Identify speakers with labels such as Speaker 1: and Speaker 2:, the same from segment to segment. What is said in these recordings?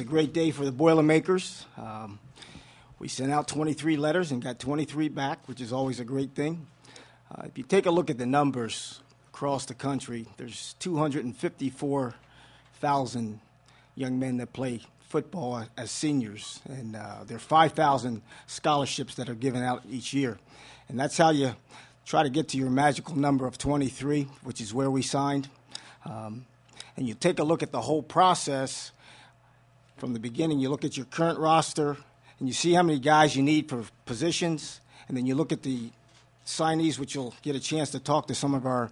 Speaker 1: it's a great day for the Boilermakers. Um, we sent out 23 letters and got 23 back, which is always a great thing. Uh, if you take a look at the numbers across the country, there's 254,000 young men that play football as seniors, and uh, there are 5,000 scholarships that are given out each year. And that's how you try to get to your magical number of 23, which is where we signed. Um, and you take a look at the whole process from the beginning. You look at your current roster, and you see how many guys you need for positions, and then you look at the signees, which you'll get a chance to talk to some of our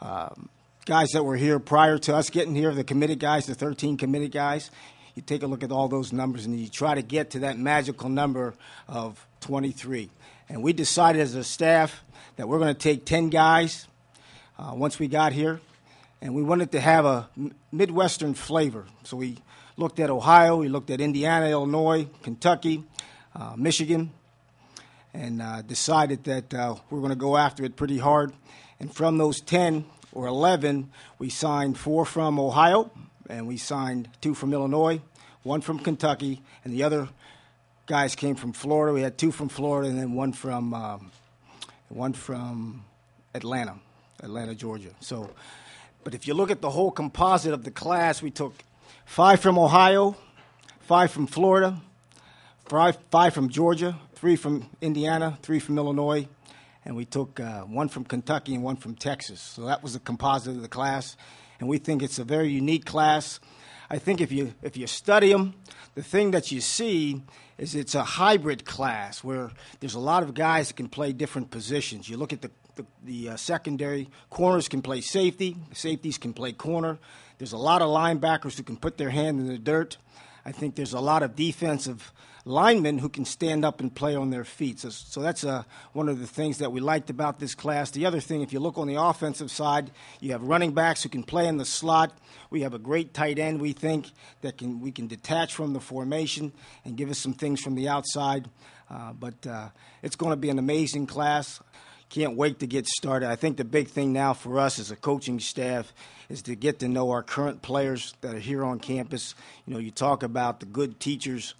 Speaker 1: um, guys that were here prior to us getting here, the committed guys, the 13 committed guys. You take a look at all those numbers and you try to get to that magical number of 23. And we decided as a staff that we're going to take 10 guys uh, once we got here, and we wanted to have a Midwestern flavor. So we looked at Ohio, we looked at Indiana, Illinois, Kentucky, uh, Michigan, and uh, decided that uh, we're going to go after it pretty hard. And from those 10 or 11, we signed four from Ohio, and we signed two from Illinois, one from Kentucky, and the other guys came from Florida. We had two from Florida, and then one from um, one from Atlanta, Atlanta, Georgia. So, but if you look at the whole composite of the class, we took five from Ohio, five from Florida, five, five from Georgia, three from Indiana, three from Illinois, and we took uh, one from Kentucky and one from Texas. So that was the composite of the class, and we think it's a very unique class. I think if you if you study them, the thing that you see is it's a hybrid class where there's a lot of guys that can play different positions. You look at the the, the uh, secondary corners can play safety, safeties can play corner. There's a lot of linebackers who can put their hand in the dirt. I think there's a lot of defensive linemen who can stand up and play on their feet. So, so that's uh, one of the things that we liked about this class. The other thing, if you look on the offensive side, you have running backs who can play in the slot. We have a great tight end, we think, that can we can detach from the formation and give us some things from the outside. Uh, but uh, it's going to be an amazing class. Can't wait to get started. I think the big thing now for us as a coaching staff is to get to know our current players that are here on campus. You know, you talk about the good teachers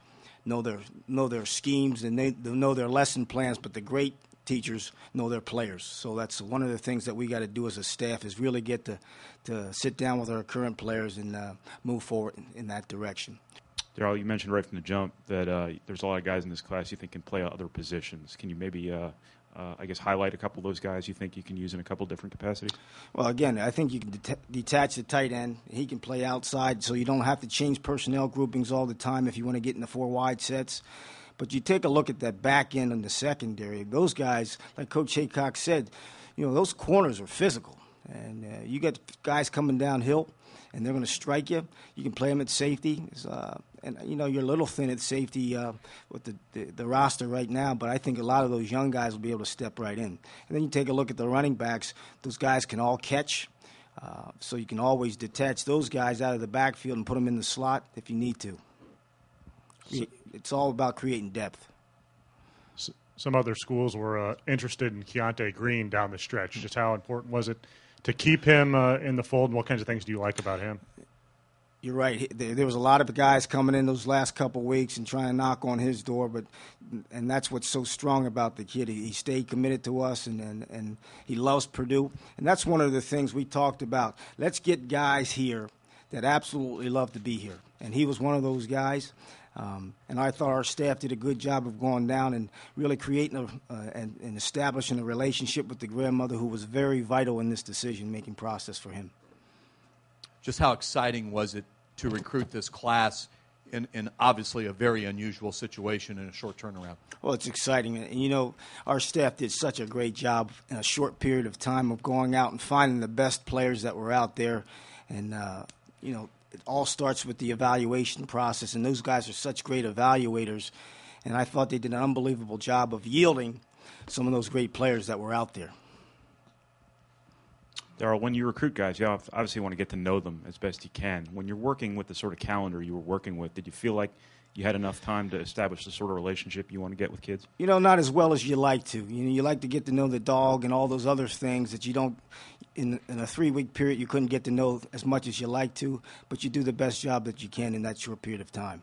Speaker 1: know their know their schemes and they, they know their lesson plans, but the great teachers know their players. So that's one of the things that we got to do as a staff is really get to to sit down with our current players and uh, move forward in, in, that direction.
Speaker 2: Darrell, you mentioned right from the jump that uh, there's a lot of guys in this class you think can play other positions. Can you maybe uh, uh, I guess, highlight a couple of those guys you think you can use in a couple different capacities?
Speaker 1: Well, again, I think you can det- detach the tight end. He can play outside, so you don't have to change personnel groupings all the time if you want to get in the four wide sets. But you take a look at that back end and the secondary. Those guys, like Coach Haycock said, you know, those corners are physical. And uh, you got guys coming downhill, and they're going to strike you. You can play them at safety. Uh, and you know you're a little thin at safety uh, with the, the, the roster right now, but I think a lot of those young guys will be able to step right in. And then you take a look at the running backs; those guys can all catch, uh, so you can always detach those guys out of the backfield and put them in the slot if you need to. It's all about creating depth.
Speaker 3: Some other schools were uh, interested in Keyante Green down the stretch. Just how important was it to keep him uh, in the fold, and what kinds of things do you like about him?
Speaker 1: you're right. There was a lot of guys coming in those last couple weeks and trying to knock on his door, but and that's what's so strong about the kid. He stayed committed to us, and and, and he loves Purdue, and that's one of the things we talked about. Let's get guys here that absolutely love to be here, and he was one of those guys. Um, and I thought our staff did a good job of going down and really creating a, uh, and, and establishing a relationship with the grandmother, who was very vital in this decision-making process for him.
Speaker 4: Just how exciting was it to recruit this class in, in obviously a very unusual situation in a short turnaround.
Speaker 1: Well, it's exciting. And, you know, our staff did such a great job in a short period of time of going out and finding the best players that were out there. And, uh, you know, it all starts with the evaluation process. And those guys are such great evaluators. And I thought they did an unbelievable job of yielding some of those great players that were out there.
Speaker 2: Darrell, when you recruit guys, you obviously want to get to know them as best you can. When you're working with the sort of calendar you were working with, did you feel like you had enough time to establish the sort of relationship you want to get with kids?
Speaker 1: You know, not as well as you like to. You know, you like to get to know the dog and all those other things that you don't in, in a three week period, you couldn't get to know as much as you like to, but you do the best job that you can in that short period of time.